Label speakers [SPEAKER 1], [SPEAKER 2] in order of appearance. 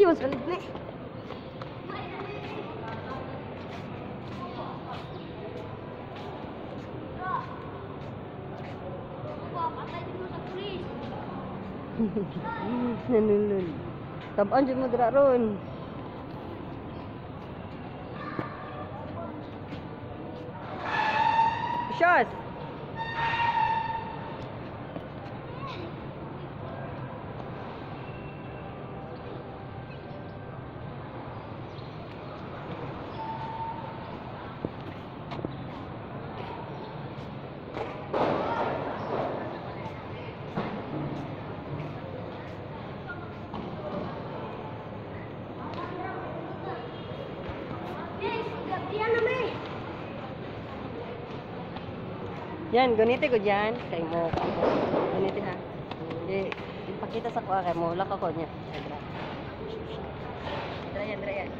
[SPEAKER 1] Di mo sulit ni. Nanulun. Tabaan dyan mo dira ron. Shot! Yan, ganito ko dyan. Kay mo. Ganito ha. Hindi, ipakita sa kuha kay mo. Laka ko niya. Dra yan.